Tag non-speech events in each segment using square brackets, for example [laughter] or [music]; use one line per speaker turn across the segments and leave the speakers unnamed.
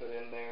put in there.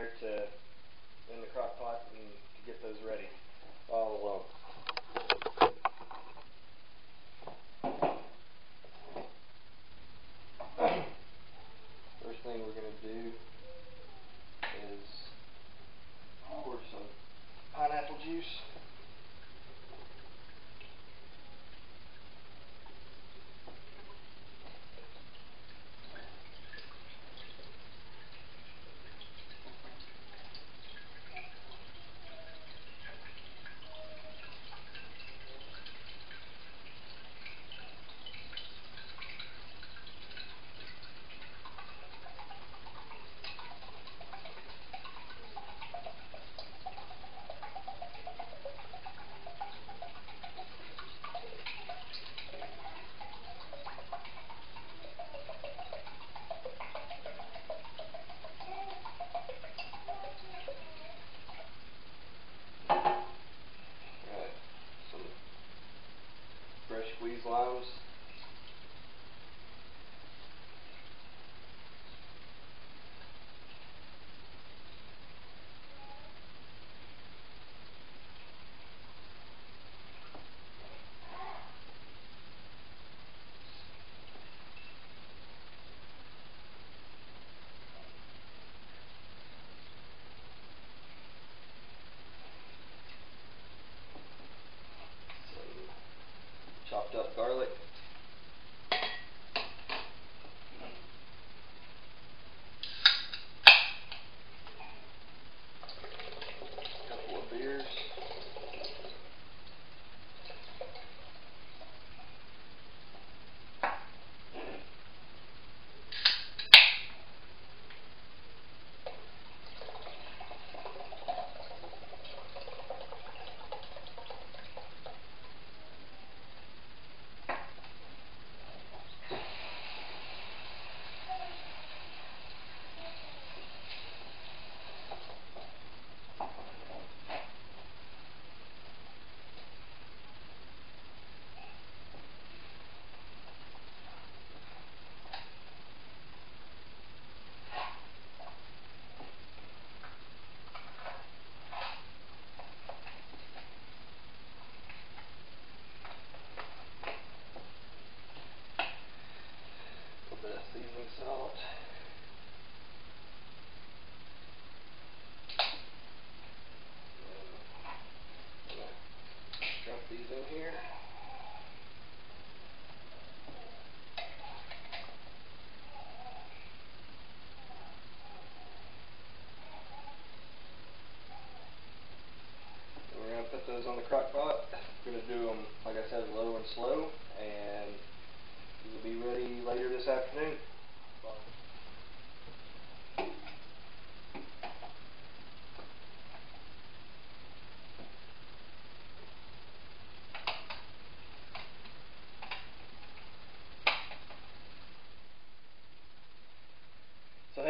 Please, Weaselows.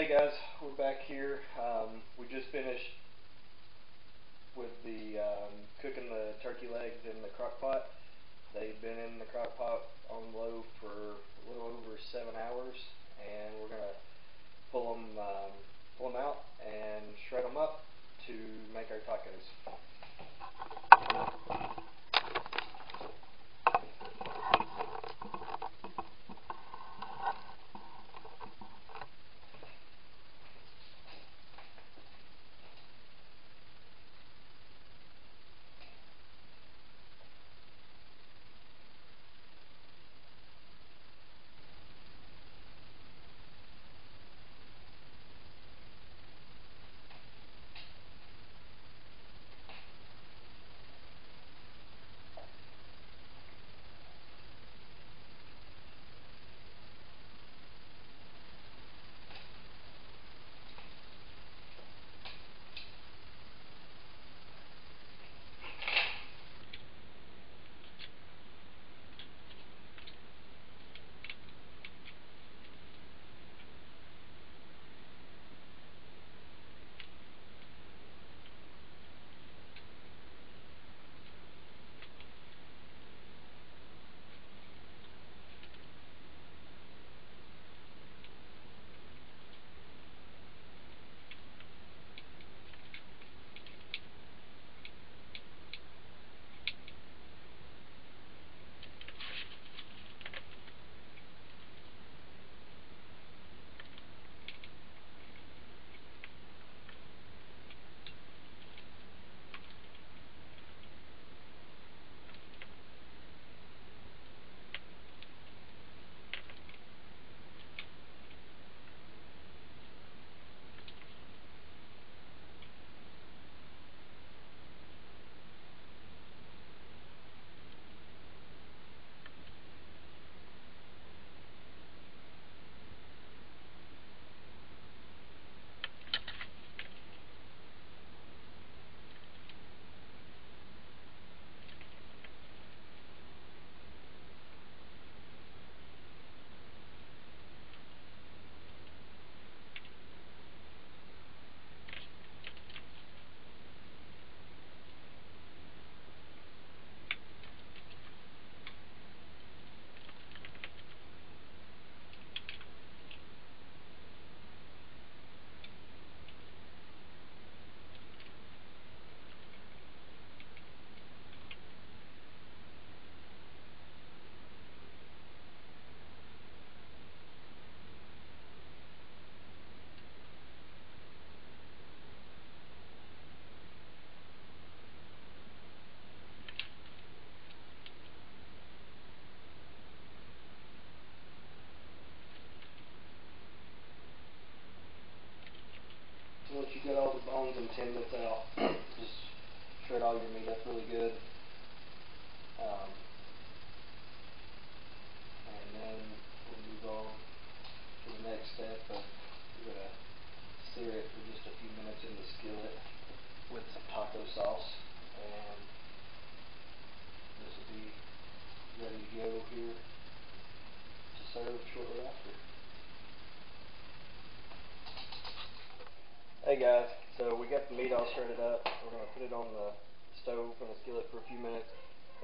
Guys, we're back here. Um, we just finished with the um, cooking the turkey legs in the crock pot. They've been in the crock pot on low for a little over seven hours, and we're gonna pull them um, pull 'em out and shred them up to make our tacos. Ten minutes out. [clears throat] Just shred all your meat up really good. Um, and then we'll move on to the next step of we're gonna sear it for just a few minutes in the skillet with some taco sauce and this will be ready to go here to serve shortly after. Hey guys, so we got the meat all shredded up. We're gonna put it on the stove in the skillet for a few minutes,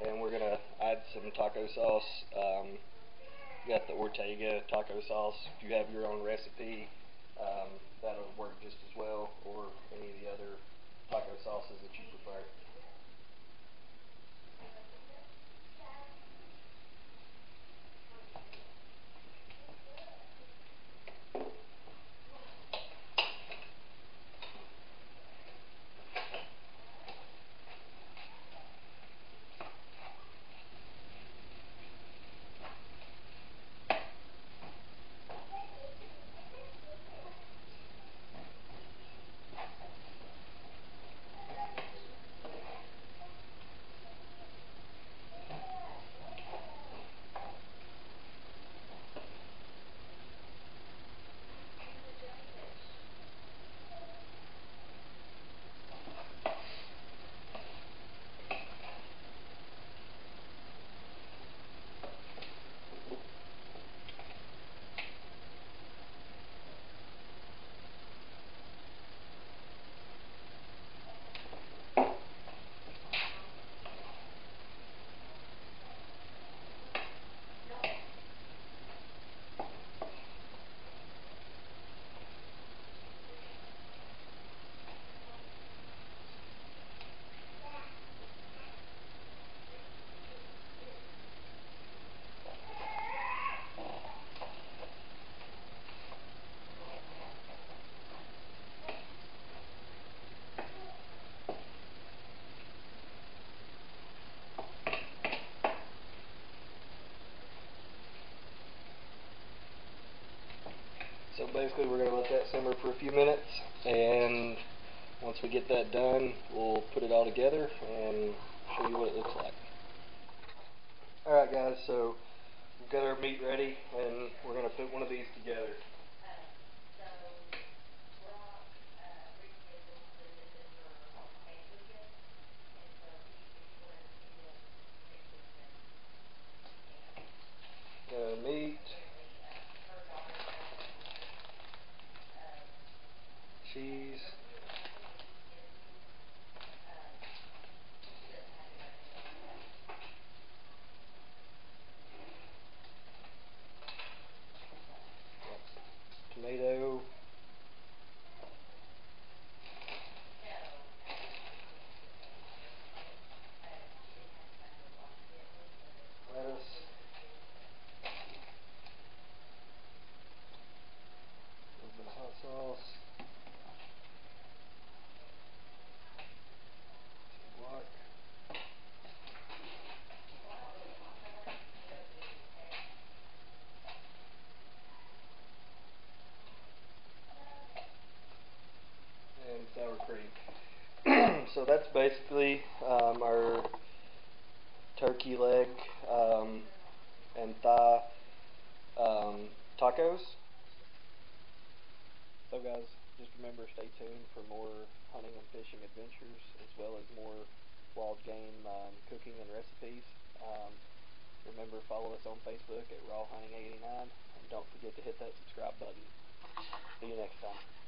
and we're gonna add some taco sauce. Um, got the Ortega taco sauce. If you have your own recipe, um, that'll work just as well, or any of the other taco sauces that you prefer. So basically we're going to let that simmer for a few minutes and once we get that done we'll put it all together and show you what it looks like. Alright guys, so we've got our meat ready and we're going to put one of these together. Uh, meat. Cheese. Tomato. Lettuce. A little bit of hot sauce. Guac. And sour cream. [clears throat] so that's basically um, our turkey leg um, and thigh um, tacos. So guys, just remember stay tuned for more hunting and fishing adventures as well as more wild game um, cooking and recipes. Um, remember follow us on Facebook at Raw Hunting 89 and don't forget to hit that subscribe button. See you next time.